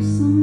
some